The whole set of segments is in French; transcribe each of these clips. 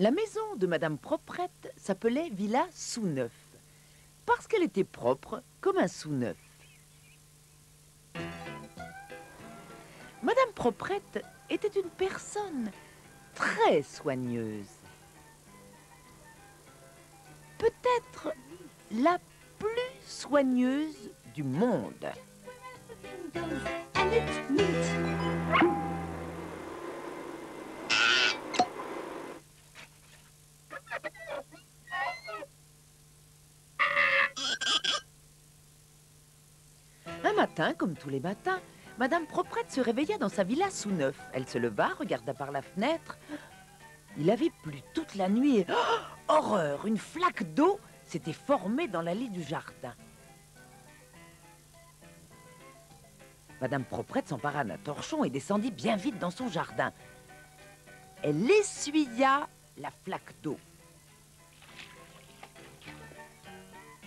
La maison de Madame Proprette s'appelait Villa Sous-Neuf, parce qu'elle était propre comme un sous-neuf. Proprette était une personne très soigneuse. Peut-être la plus soigneuse du monde. Un matin, comme tous les matins, Madame Proprette se réveilla dans sa villa sous neuf. Elle se leva, regarda par la fenêtre. Il avait plu toute la nuit et... oh, horreur Une flaque d'eau s'était formée dans l'allée du jardin. Madame Proprette s'empara d'un torchon et descendit bien vite dans son jardin. Elle essuya la flaque d'eau.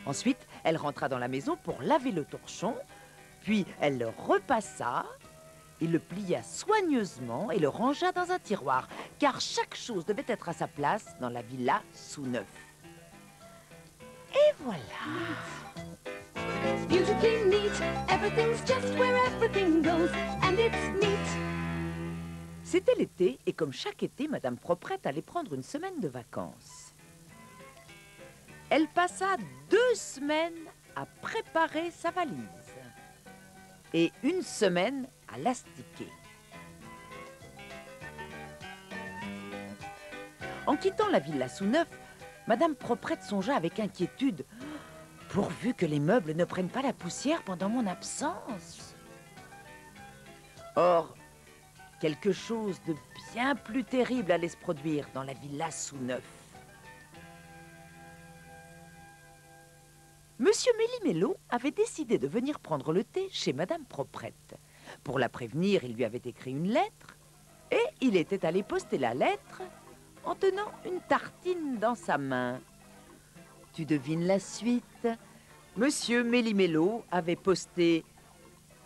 Ensuite, elle rentra dans la maison pour laver le torchon, puis elle le repassa et le plia soigneusement et le rangea dans un tiroir, car chaque chose devait être à sa place dans la villa sous neuf. Et voilà. It's beautifully neat. Everything's just where everything goes, and it's neat. C'était l'été, et comme chaque été, Madame Proprette allait prendre une semaine de vacances. Elle passa deux semaines à préparer sa valise et une semaine à l'astiquer. En quittant la villa sous neuf, Madame Proprette songea avec inquiétude pourvu que les meubles ne prennent pas la poussière pendant mon absence. Or, quelque chose de bien plus terrible allait se produire dans la villa sous neuf. Monsieur Méli-Mélo avait décidé de venir prendre le thé chez Madame Proprette. Pour la prévenir, il lui avait écrit une lettre et il était allé poster la lettre en tenant une tartine dans sa main. Tu devines la suite Monsieur Méli-Mélo avait posté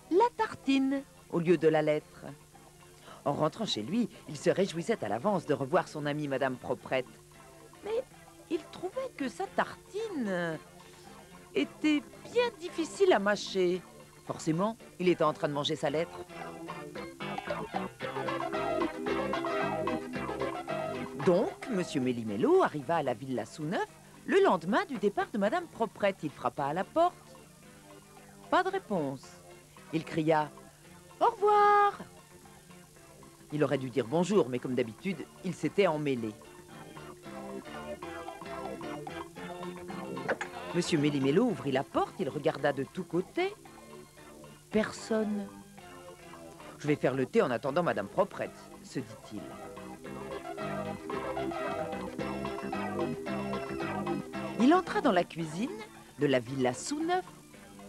la tartine au lieu de la lettre. En rentrant chez lui, il se réjouissait à l'avance de revoir son amie Madame Proprette. Mais il trouvait que sa tartine était bien difficile à mâcher. Forcément, il était en train de manger sa lettre. Donc, Monsieur Méli-Mélo arriva à la villa sous neuf le lendemain du départ de Madame Proprette. Il frappa à la porte. Pas de réponse. Il cria Au revoir Il aurait dû dire bonjour, mais comme d'habitude, il s'était emmêlé. Monsieur Méli-Mélo ouvrit la porte, il regarda de tous côtés. Personne. Je vais faire le thé en attendant Madame Proprette, se dit-il. Il entra dans la cuisine de la villa sous neuf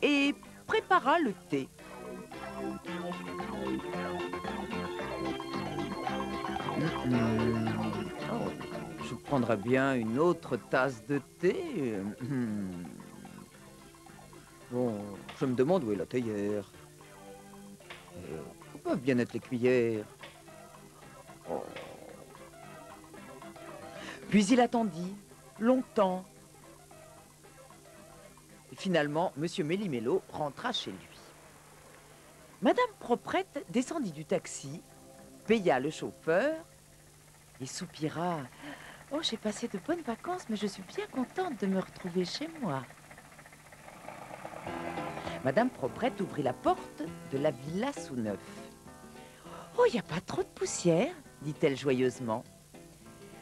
et prépara le thé. Hum, oh, je prendrais bien une autre tasse de thé. Hum. Bon, je me demande où est la théière. Euh, où peuvent bien être les cuillères? Oh. Puis il attendit, longtemps. Finalement, Monsieur Méli-Mélo rentra chez lui. Madame Proprette descendit du taxi, paya le chauffeur et soupira. Oh, j'ai passé de bonnes vacances, mais je suis bien contente de me retrouver chez moi. Madame Proprette ouvrit la porte de la villa sous neuf. Oh, il n'y a pas trop de poussière, dit-elle joyeusement.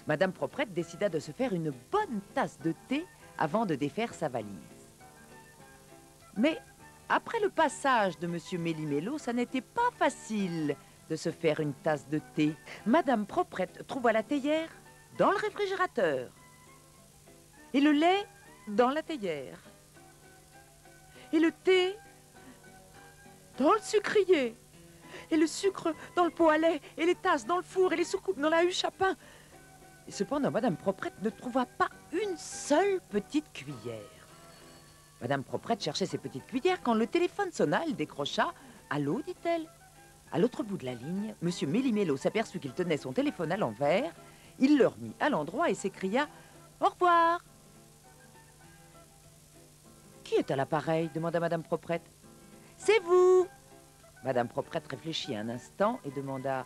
Madame Proprette décida de se faire une bonne tasse de thé avant de défaire sa valise. Mais après le passage de Monsieur Méli-Mélo, ça n'était pas facile de se faire une tasse de thé. Madame Proprette trouva la théière dans le réfrigérateur et le lait dans la théière et le thé dans le sucrier et le sucre dans le pot à lait, et les tasses dans le four, et les soucoupes dans la huche à pain. Et cependant, Madame Proprette ne trouva pas une seule petite cuillère. Madame Proprette cherchait ses petites cuillères quand le téléphone sonna, elle décrocha. Allô, dit-elle. À l'autre bout de la ligne, Monsieur Mélimélo s'aperçut qu'il tenait son téléphone à l'envers. Il le remit à l'endroit et s'écria Au revoir. Qui est à l'appareil? demanda Madame Proprette. C'est vous. Madame Proprette réfléchit un instant et demanda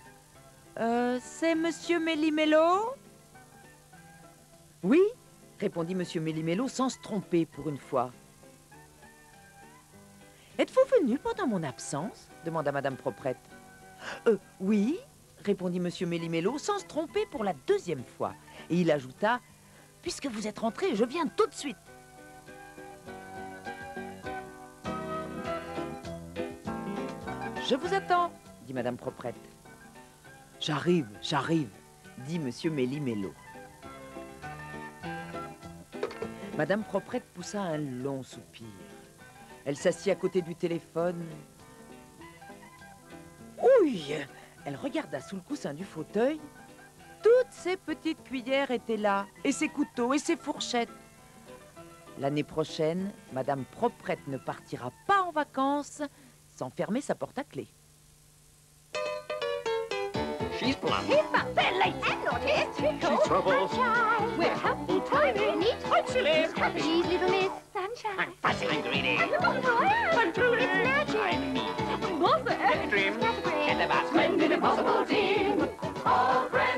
Euh, c'est Monsieur Mélimélo Oui, répondit Monsieur Mélimélo sans se tromper pour une fois. Êtes-vous venu pendant mon absence? demanda Madame Proprette. Euh, oui, répondit Monsieur Mélimélo sans se tromper pour la deuxième fois. Et il ajouta Puisque vous êtes rentré, je viens tout de suite. Je vous attends, dit Madame Proprette. J'arrive, j'arrive, dit Monsieur Méli-Mélo. Madame Proprette poussa un long soupir. Elle s'assit à côté du téléphone. Ouille Elle regarda sous le coussin du fauteuil. Toutes ses petites cuillères étaient là, et ses couteaux, et ses fourchettes. L'année prochaine, Madame Proprette ne partira pas en vacances sans fermer sa porte à clé. She's blunt. He's bumped. They're late. And naughty. He's. She's trouble. Sunshine. We're helpful. Timing. Neat. Quite silly. She's happy. She's little miss. Sunshine. I'm fussy. I'm greedy. I'm the bonfire. I'm truly. It's magic. I'm bossy. I'm Mother. Dream. Category. And about splendid impossible team. All friends.